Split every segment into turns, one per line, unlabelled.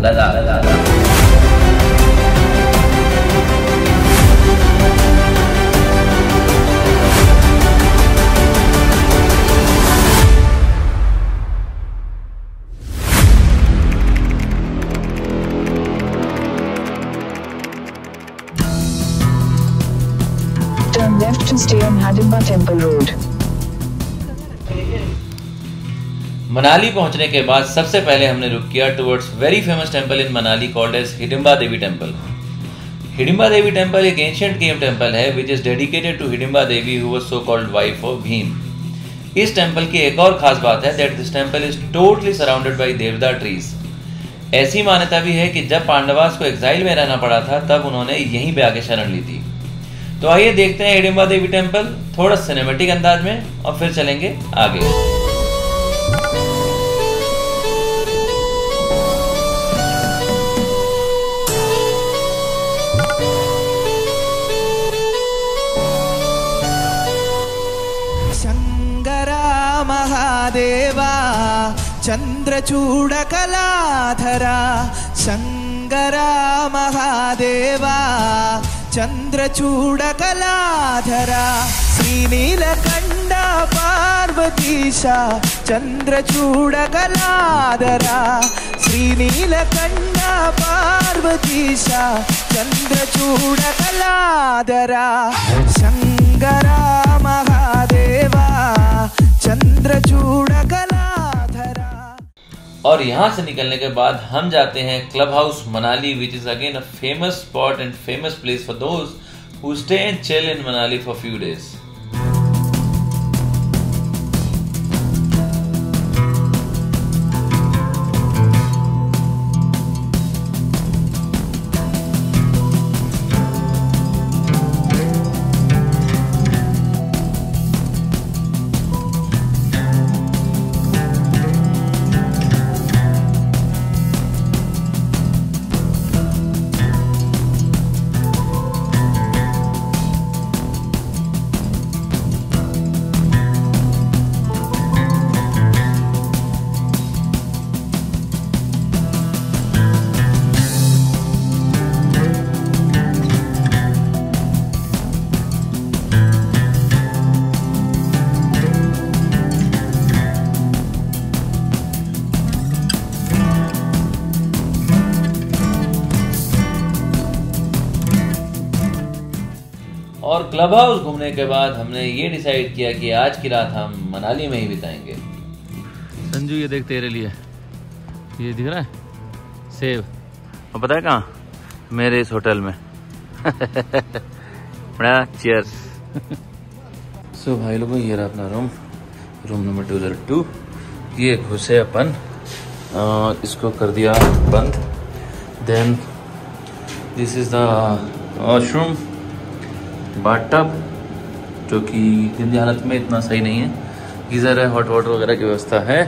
लगा लगा
Turn left to stay on Hadimba Temple Road.
Manali पहुँचने के बाद सबसे पहले हमने रुक किया towards very famous temple in Manali called as Hidimba Devi temple Hidimba Devi temple एक एंशियंट गेम टेंपल है which is dedicated to Hidimba Devi who so called wife of Bhim इस टेंपल की एक और खास बात है that this temple is totally surrounded by deodar trees ऐसी मान्यता भी है कि जब पांडवास को एग्जाइल में रहना पड़ा था, तब उन्होंने यहीं पे आके शरण ली थी। तो आइए देखते हैं हिडिम्बा देवी टेंपल थोड़ा सिनेमेटिक अंदाज में, और फिर चलेंगे आगे।
చంద్రచూడకలాధరా శంకరా మహాదేవా చంద్రచూడకలాధరా శ్రీనీలకండ పార్వతీశ చంద్రచూడకలాధరా శ్రీనీలకండ పార్వతీశ చంద్రచూడకలాధరా శంకరా
और यहाँ से निकलने के बाद हम जाते हैं club house Manali which is again a famous spot and famous place for those who stay and chill in Manali for few days और क्लब हाउस घूमने के बाद हमने ये डिसाइड किया कि आज की रात हम मनाली में ही बिताएँगे। संजू ये देख तेरे लिए। ये दिख रहा है? सेब और पता है कहाँ? मेरे इस होटल में। बड़ा चीयर्स सो भाई लोगों ये रहा अपना room room number two zero two ये घुसे अपन। इसको कर दिया बंद। Then this is the washroom बाटअप जो कि दिन हालत में इतना सही नहीं है गीज़र है हॉट वाटर वगैरह की व्यवस्था है।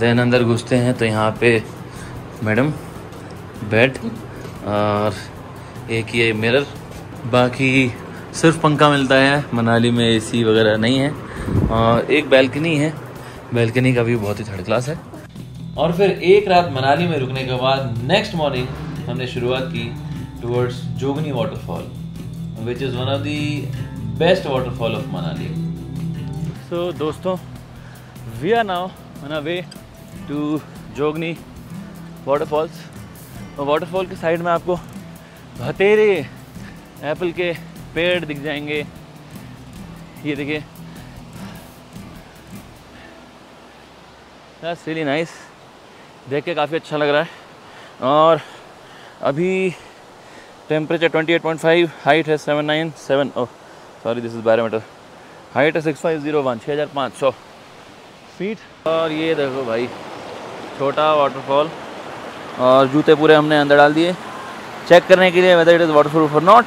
देन अंदर घुसते हैं तो यहाँ पे मैडम बेड और एक ये मिरर बाकी सिर्फ़ पंखा मिलता है, मनाली में एसी वगैरह नहीं है। और एक बैल्कनी है। बैल्कनी का भी बहुत ही थर्ड क्लास है। और फिर एक रात मनाली में रुकने के बाद नेक्स्ट मॉर्निंग हमने शुरुआत की towards Jogini waterfall which is one of the best waterfall of Manali so दोस्तों we are now on a way to Jogini waterfalls और वाटरफॉल के साइड में आपको बतेरे एप्पल के पेड़ दिख जाएँगे। ये देखिए। दैट्स रियली नाइस देख के काफ़ी अच्छा लग रहा है। और अभी टेम्परेचर 28.5 हाइट है 797 ओह sorry this is barometer height है 6501 6500 फीट और ये देखो भाई, छोटा वाटरफॉल और जूते पूरे हमने अंदर डाल दिए। चेक करने के लिए वेदर इट इज़ वाटरप्रूफ और नॉट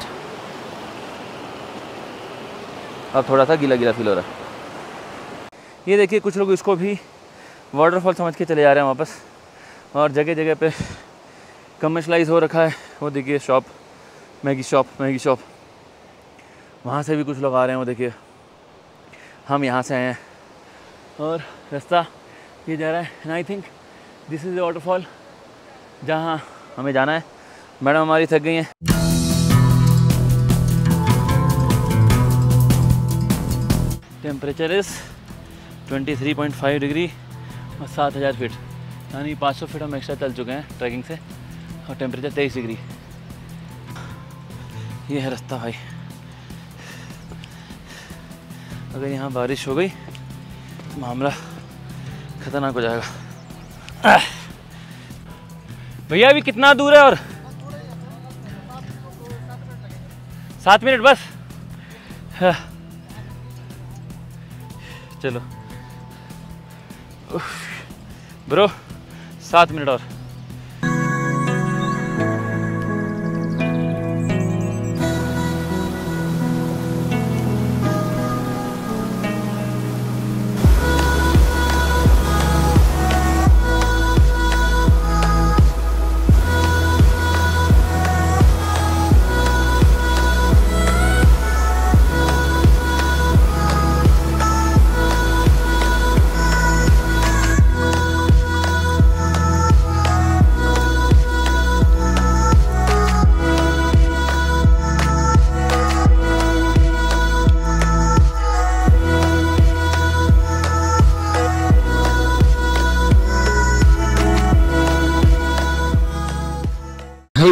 अब थोड़ा सा गीला गीला फील हो रहा है। ये देखिए, कुछ लोग इसको भी वाटरफॉल समझ के चले जा रहे हैं वापस। और जगह जगह पे कमर्शलाइज हो रखा है। वो देखिए shop Maggi shop Maggi shop. वहाँ से भी कुछ लोग आ रहे हैं, वो देखिए। हम यहाँ से आए हैं। और रास्ता ये जा रहा है I think this is waterfall जहाँ हमें जाना है। मैडम हमारी थक गई हैं। टेम्परेचर इज़ 23.5 डिग्री और 7000 फीट यानी 500 फीट हम एक्स्ट्रा चल चुके हैं ट्रैकिंग से। और टेम्परेचर 23 डिग्री ये है रास्ता भाई। अगर यहाँ बारिश हो गई, मामला खतरनाक हो जाएगा। भैया, अभी कितना दूर है और? सात मिनट बस। हाँ। चलो। ब्रो, सात मिनट और।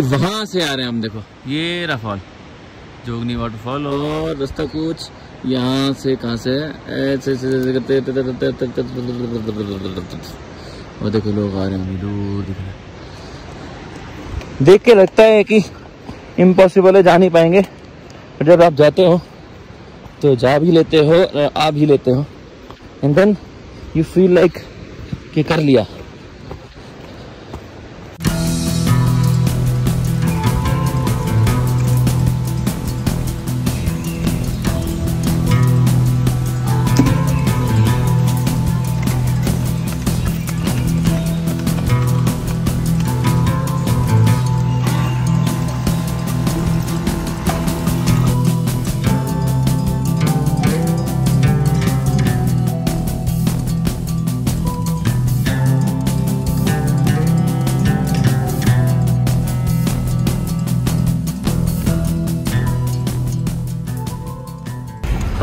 वहाँ से आ रहे हैं हम देखो ये रहा फॉल जोगनी वाटरफॉल और रास्ता कुछ यहाँ से कहाँ से ऐसे ऐसे करते देखो लोग आ रहे हैं दूर दिख रहे देख के लगता है कि इम्पॉसिबल है जा नहीं पाएँगे जब आप जाते हो तो जा भी लेते हो आ भी लेते हो and then you feel like कि कर लिया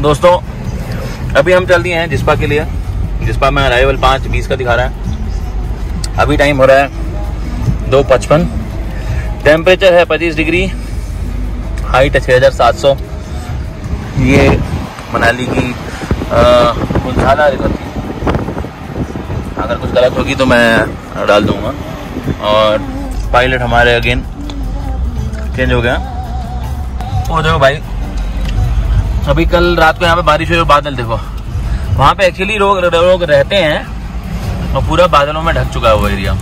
दोस्तों, अभी हम चल दिए हैं जिसपा के लिए। जिसपा में अराइवल पाँच बीस का दिखा रहा है। अभी टाइम हो रहा है दो पचपन। टेम्परेचर है पच्चीस डिग्री। हाइट है छः हज़ार सात सौ। ये मनाली की उजाला रिवर की अगर कुछ गलत होगी तो मैं डाल दूँगा। और पायलट हमारे अगेन चेंज हो गया। वो देखो भाई। अभी कल रात को यहाँ पे बारिश हुई और बादल देखो। वहाँ पे एक्चुअली लोग लोग रहते हैं, और पूरा बादलों में ढक चुका है वो एरिया